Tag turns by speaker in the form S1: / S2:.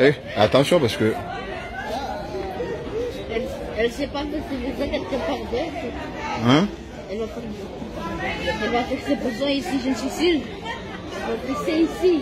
S1: Eh, attention parce que.
S2: Elle ne sait pas que c'est des ça qu'elle.
S1: Hein?
S2: Elle va faire, ses besoins ici, je suis sûre. Elle va faire ici.